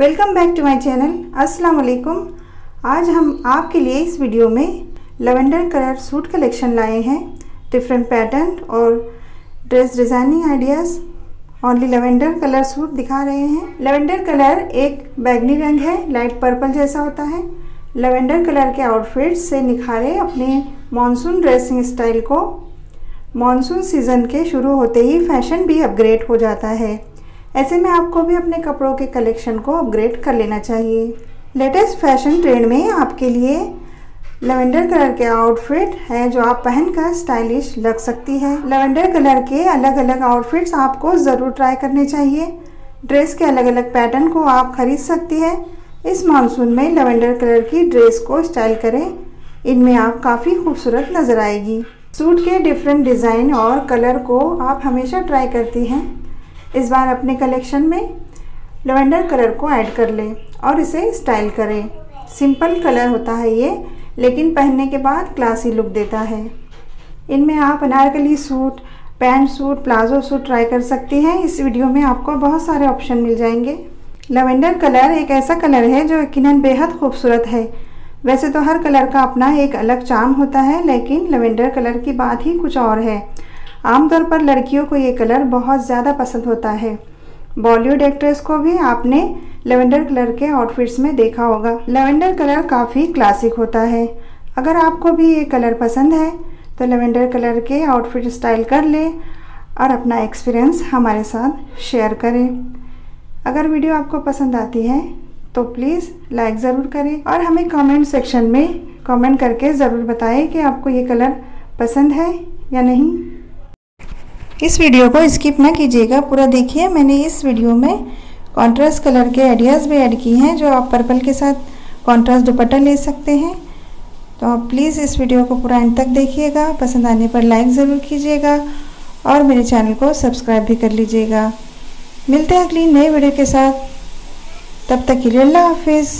Welcome back to my channel अस्सलाम वालेकुम आज हम आपके लिए इस वीडियो में लेवेंडर कलर सूट कलेक्शन लाए हैं. डिफरेंट पैटर्न और dress designing ideas only lavender colour suit दिखा रहे हैं. लेवेंडर कलर एक बैगनी रंग है लाइट पर्पल जैसा होता है. लेवेंडर कलर के आउटफिट से निखारे अपने मानसून ड्रेसिंग स्टाइल को. मानसून सीज़न के शुरू होते ही फ़ैशन भी अपग्रेड हो जाता है. ऐसे में आपको भी अपने कपड़ों के कलेक्शन को अपग्रेड कर लेना चाहिए। लेटेस्ट फ़ैशन ट्रेंड में आपके लिए लेवेंडर कलर के आउटफिट हैं जो आप पहनकर स्टाइलिश लग सकती है। लेवेंडर कलर के अलग अलग आउटफिट्स आपको ज़रूर ट्राई करने चाहिए। ड्रेस के अलग अलग पैटर्न को आप खरीद सकती है। इस मानसून में लेवेंडर कलर की ड्रेस को स्टाइल करें। इनमें आप काफ़ी खूबसूरत नज़र आएगी। सूट के डिफरेंट डिज़ाइन और कलर को आप हमेशा ट्राई करती हैं। इस बार अपने कलेक्शन में लेवेंडर कलर को ऐड कर लें और इसे स्टाइल करें। सिंपल कलर होता है ये, लेकिन पहनने के बाद क्लासी लुक देता है। इनमें आप Anarkali suit pant suit, palazzo suit try कर सकती हैं। इस वीडियो में आपको बहुत सारे ऑप्शन मिल जाएँगे। लेवेंडर कलर एक ऐसा कलर है जो यकीन बेहद खूबसूरत है। वैसे तो हर कलर का अपना एक अलग चार्म होता है, लेकिन लेवेंडर कलर की बात ही कुछ और है। आमतौर पर लड़कियों को ये कलर बहुत ज़्यादा पसंद होता है। बॉलीवुड एक्ट्रेस को भी आपने लेवेंडर कलर के आउटफिट्स में देखा होगा। लेवेंडर कलर काफ़ी क्लासिक होता है। अगर आपको भी ये कलर पसंद है तो लेवेंडर कलर के आउटफिट स्टाइल कर लें और अपना एक्सपीरियंस हमारे साथ शेयर करें। अगर वीडियो आपको पसंद आती है तो प्लीज़ लाइक ज़रूर करें और हमें कमेंट सेक्शन में कमेंट करके ज़रूर बताएँ कि आपको ये कलर पसंद है या नहीं। इस वीडियो को स्किप ना कीजिएगा, पूरा देखिए। मैंने इस वीडियो में कॉन्ट्रास्ट कलर के आइडियाज़ भी ऐड किए हैं, जो आप पर्पल के साथ कॉन्ट्रास्ट दुपट्टा ले सकते हैं। तो आप प्लीज़ इस वीडियो को पूरा एंड तक देखिएगा। पसंद आने पर लाइक ज़रूर कीजिएगा और मेरे चैनल को सब्सक्राइब भी कर लीजिएगा। मिलते हैं अगली नए वीडियो के साथ। तब तक के लिए अल्लाह हाफिज़।